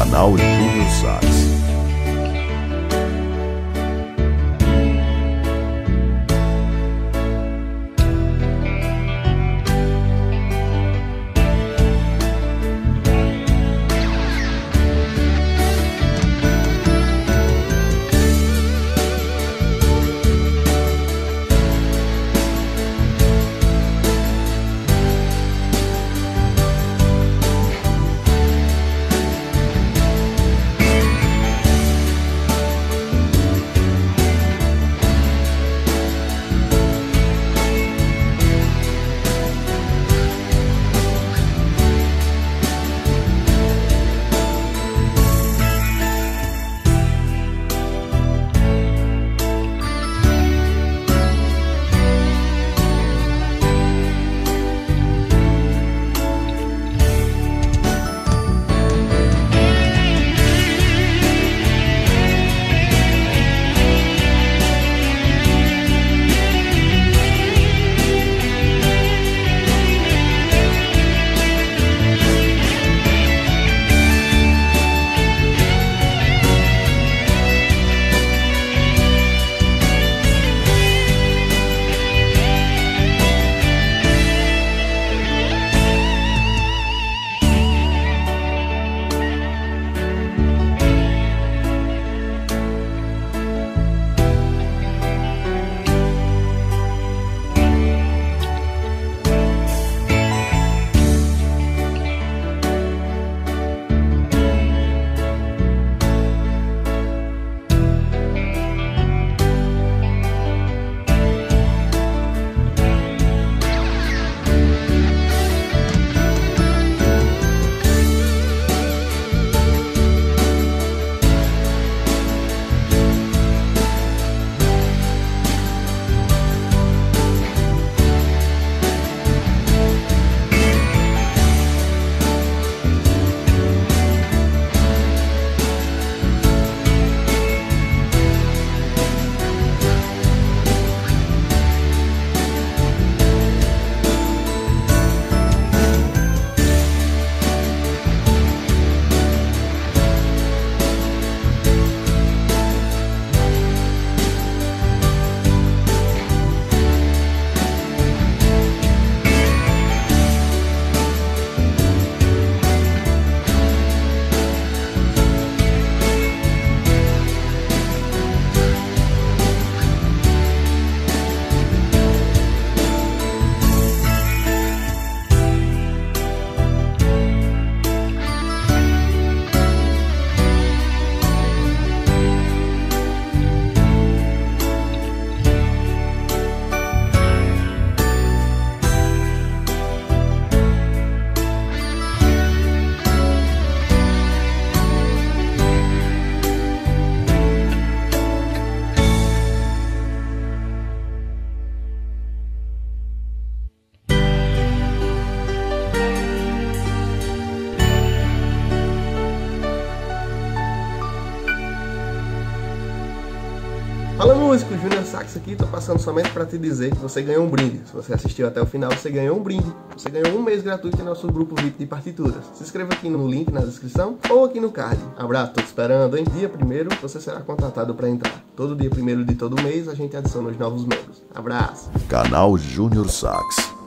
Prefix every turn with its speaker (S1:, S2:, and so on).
S1: canal Júnior
S2: Sales. Músico, Júnior Sax aqui, tô passando somente para te dizer que você ganhou um brinde. Se você assistiu até o final, você ganhou um brinde. Você ganhou um mês gratuito em nosso grupo VIP de partituras. Se inscreva aqui no link na descrição ou aqui no card. Abraço, tô te esperando, hein? Dia primeiro você será contratado para entrar. Todo dia primeiro de todo mês a gente adiciona os novos membros. Abraço.
S1: Canal Júnior Sax.